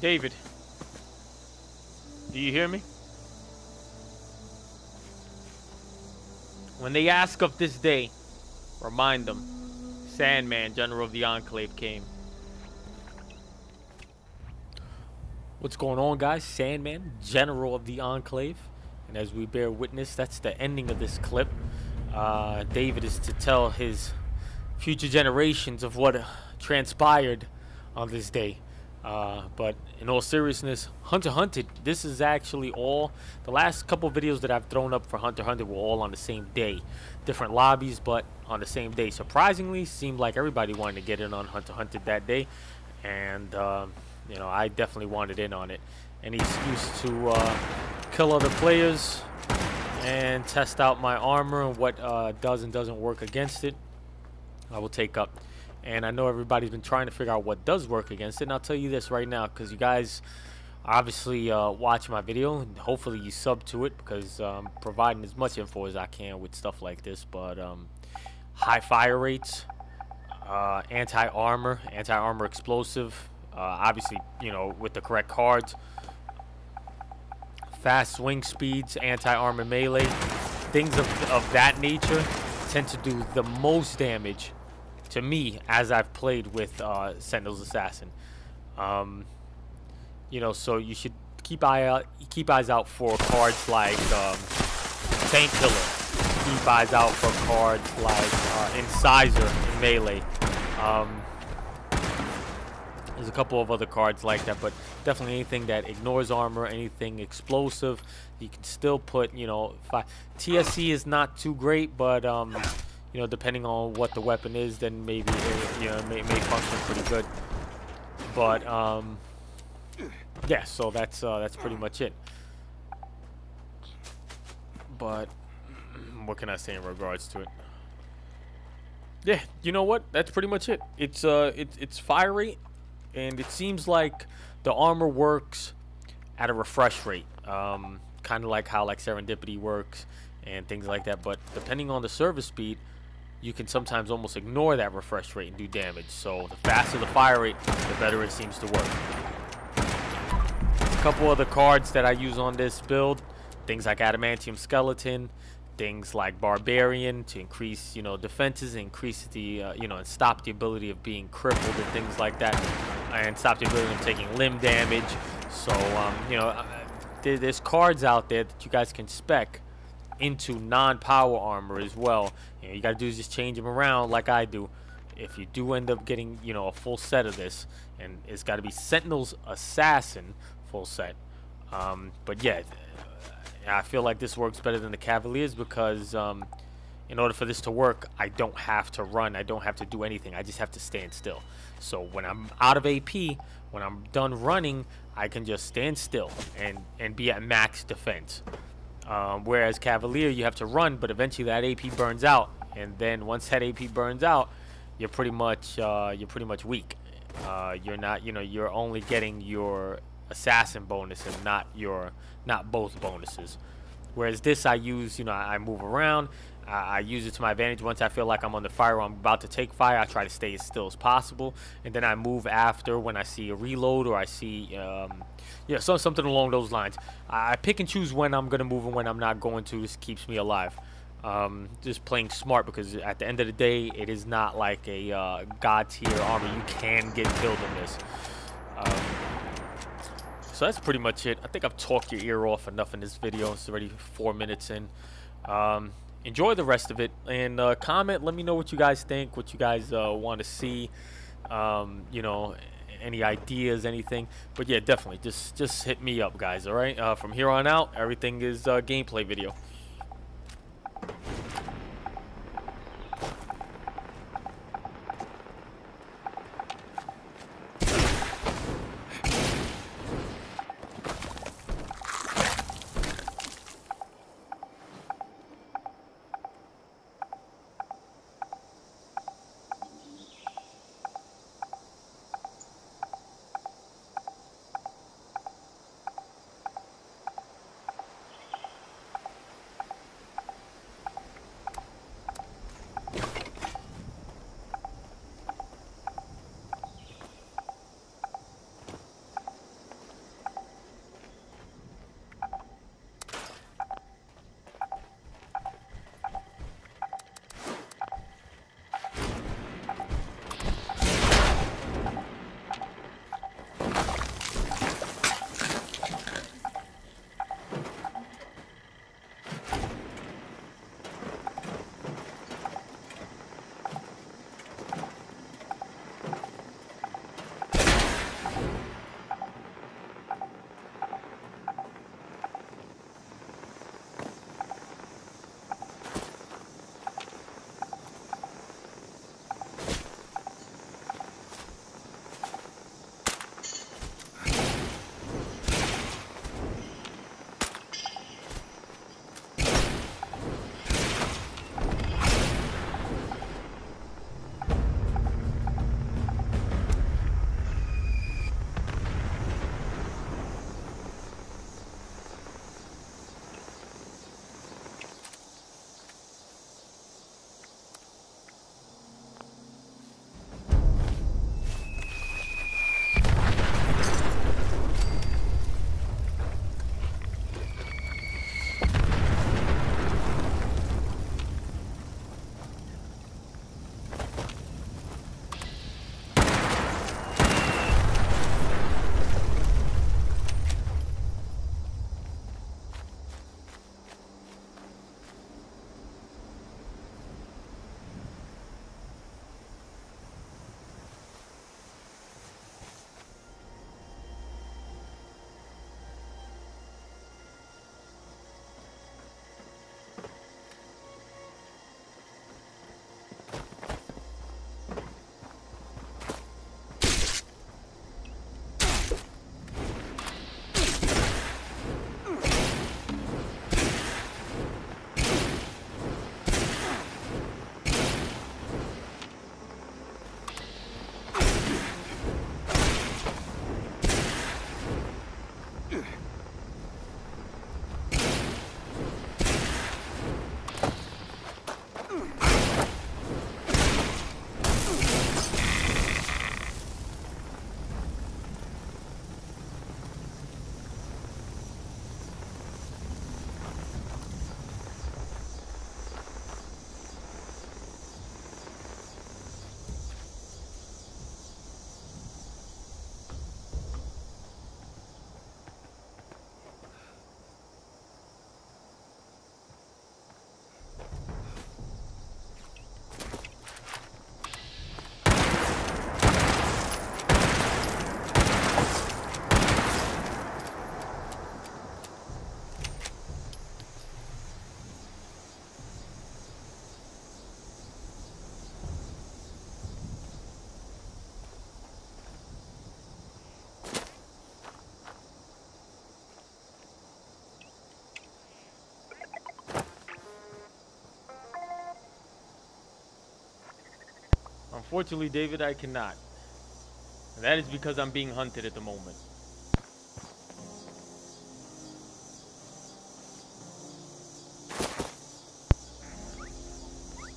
David, do you hear me? When they ask of this day, remind them Sandman, General of the Enclave, came. What's going on, guys? Sandman, General of the Enclave. And as we bear witness, that's the ending of this clip. Uh, David is to tell his future generations of what transpired on this day. Uh, but in all seriousness, Hunter Hunted, this is actually all, the last couple videos that I've thrown up for Hunter Hunted were all on the same day. Different lobbies, but on the same day. Surprisingly, seemed like everybody wanted to get in on Hunter Hunted that day. And, uh, you know, I definitely wanted in on it. Any excuse to uh, kill other players and test out my armor and what uh, does and doesn't work against it, I will take up. And I know everybody's been trying to figure out what does work against it. And I'll tell you this right now because you guys obviously uh, watch my video and hopefully you sub to it because I'm um, providing as much info as I can with stuff like this. But um, high fire rates, uh, anti-armor, anti-armor explosive, uh, obviously, you know, with the correct cards. Fast swing speeds, anti-armor melee, things of, of that nature tend to do the most damage to me as I've played with uh, Sentinel's Assassin. Um, you know, so you should keep eye out, keep eyes out for cards like um, Saint Killer. Keep eyes out for cards like uh, Incisor in Melee. Um, there's a couple of other cards like that, but definitely anything that ignores armor, anything explosive, you can still put, you know, TSE is not too great, but um, you know, depending on what the weapon is, then maybe it, you know may, may function pretty good. But um, yeah, so that's uh, that's pretty much it. But what can I say in regards to it? Yeah, you know what? That's pretty much it. It's uh, it, it's fiery, and it seems like the armor works at a refresh rate. Um, kind of like how like serendipity works and things like that. But depending on the service speed, you can sometimes almost ignore that refresh rate and do damage. So the faster the fire rate, the better it seems to work. A couple other cards that I use on this build, things like Adamantium Skeleton, things like Barbarian to increase, you know, defenses, increase the, uh, you know, and stop the ability of being crippled and things like that, and stop the ability of taking limb damage. So, um, you know, uh, there's cards out there that you guys can spec into non-power armor as well. You, know, you got to do is just change them around like I do. If you do end up getting, you know, a full set of this, and it's got to be Sentinel's Assassin full set. Um, but yeah, I feel like this works better than the Cavaliers because um, in order for this to work, I don't have to run. I don't have to do anything. I just have to stand still. So when I'm out of AP, when I'm done running, I can just stand still and, and be at max defense. Um, whereas Cavalier, you have to run, but eventually that AP burns out, and then once that AP burns out, you're pretty much uh, you're pretty much weak. Uh, you're not, you know, you're only getting your assassin bonus and not your not both bonuses. Whereas this, I use, you know, I move around. I, I, use it to my advantage. Once I feel like I'm on the fire, I'm about to take fire. I try to stay as still as possible, and then I move after when I see a reload or I see, um, yeah, so something along those lines. I, I pick and choose when I'm gonna move and when I'm not going to. This keeps me alive. Um, just playing smart because at the end of the day, it is not like a uh, god tier armor. You can get killed in this. Um, so that's pretty much it. I think I've talked your ear off enough in this video. It's already four minutes in. Um, enjoy the rest of it and uh, comment. Let me know what you guys think, what you guys uh, want to see. Um, you know, any ideas, anything. But yeah, definitely just just hit me up, guys. All right. Uh, from here on out, everything is uh, gameplay video. Unfortunately, David, I cannot. And that is because I'm being hunted at the moment.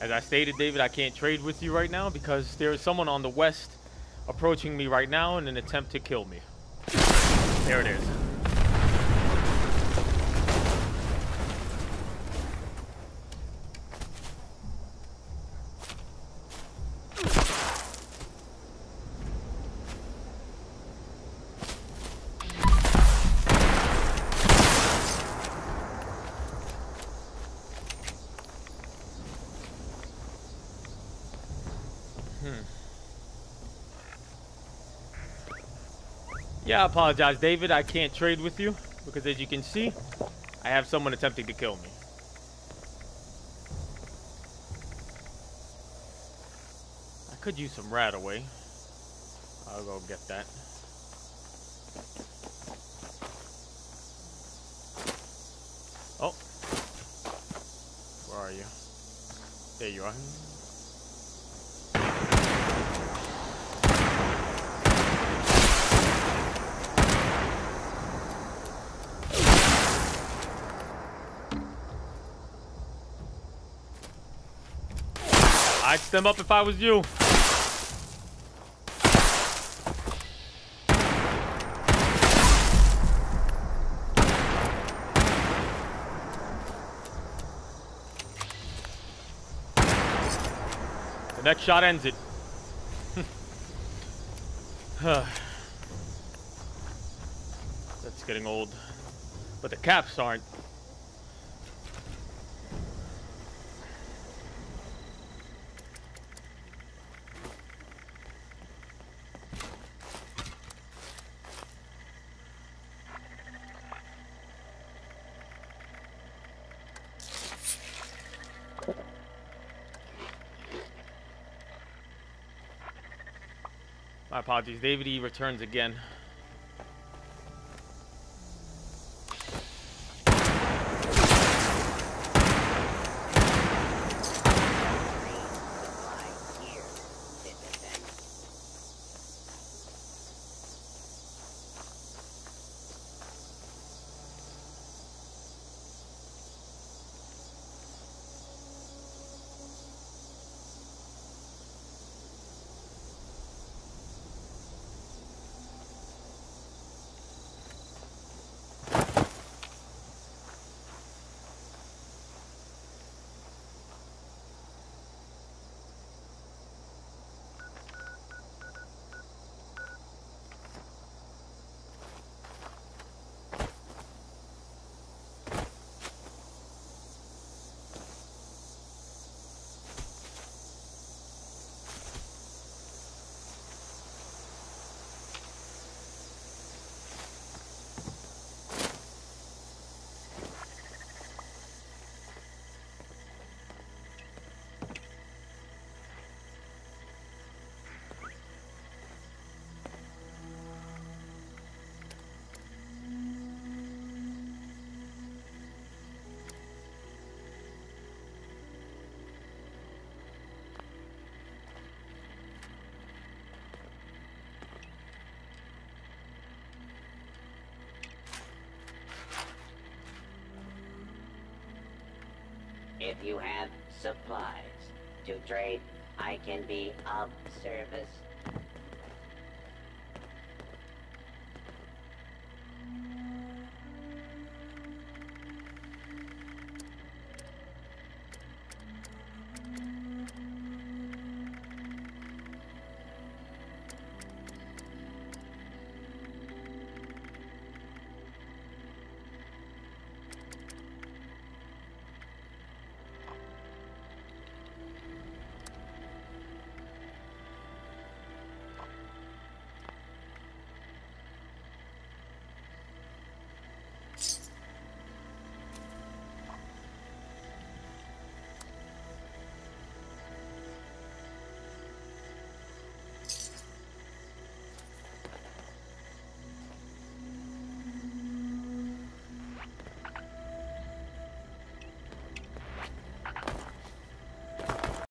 As I stated, David, I can't trade with you right now because there is someone on the west approaching me right now in an attempt to kill me. There it is. Yeah, I apologize, David. I can't trade with you because as you can see, I have someone attempting to kill me. I could use some RadAway. I'll go get that. Oh. Where are you? There you are. I'd stem up if I was you. The next shot ends it. That's getting old. But the caps aren't. My apologies. David E. returns again. If you have supplies to trade, I can be of service.